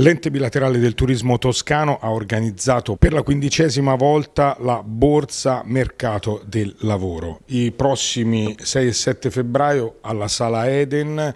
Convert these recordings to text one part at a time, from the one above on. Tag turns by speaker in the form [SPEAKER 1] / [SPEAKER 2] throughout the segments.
[SPEAKER 1] L'ente bilaterale del turismo toscano ha organizzato per la quindicesima volta la Borsa Mercato del Lavoro. I prossimi 6 e 7 febbraio alla Sala Eden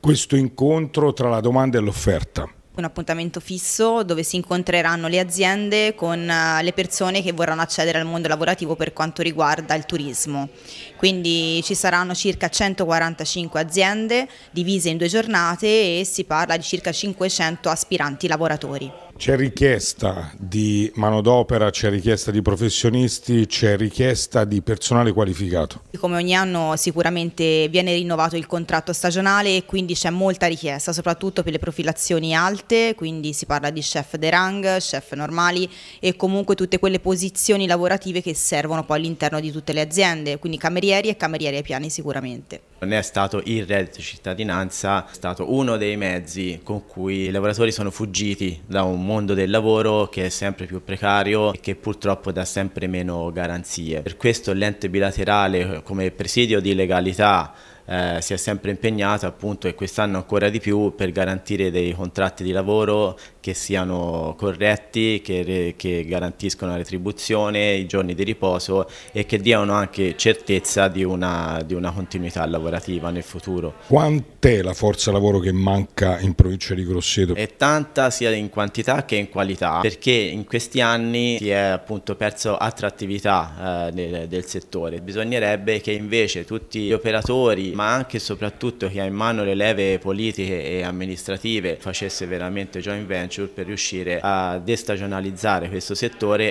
[SPEAKER 1] questo incontro tra la domanda e l'offerta
[SPEAKER 2] un appuntamento fisso dove si incontreranno le aziende con eh, le persone che vorranno accedere al mondo lavorativo per quanto riguarda il turismo. Quindi ci saranno circa 145 aziende divise in due giornate e si parla di circa 500 aspiranti lavoratori.
[SPEAKER 1] C'è richiesta di manodopera, c'è richiesta di professionisti, c'è richiesta di personale qualificato.
[SPEAKER 2] Come ogni anno sicuramente viene rinnovato il contratto stagionale e quindi c'è molta richiesta, soprattutto per le profilazioni alte, quindi si parla di chef de rang, chef normali e comunque tutte quelle posizioni lavorative che servono poi all'interno di tutte le aziende, quindi camerieri e camerieri ai piani sicuramente.
[SPEAKER 3] Non è stato il reddito cittadinanza, è stato uno dei mezzi con cui i lavoratori sono fuggiti da un mondo del lavoro che è sempre più precario e che purtroppo dà sempre meno garanzie. Per questo l'ente bilaterale come presidio di legalità eh, si è sempre impegnato appunto e quest'anno ancora di più per garantire dei contratti di lavoro che siano corretti, che, che garantiscono la retribuzione, i giorni di riposo e che diano anche certezza di una, di una continuità lavorativa nel futuro.
[SPEAKER 1] Quant'è la forza lavoro che manca in provincia di Grosseto?
[SPEAKER 3] È tanta sia in quantità che in qualità perché in questi anni si è appunto perso attrattività eh, del, del settore. Bisognerebbe che invece tutti gli operatori ma anche e soprattutto chi ha in mano le leve politiche e amministrative facesse veramente joint per riuscire a destagionalizzare questo settore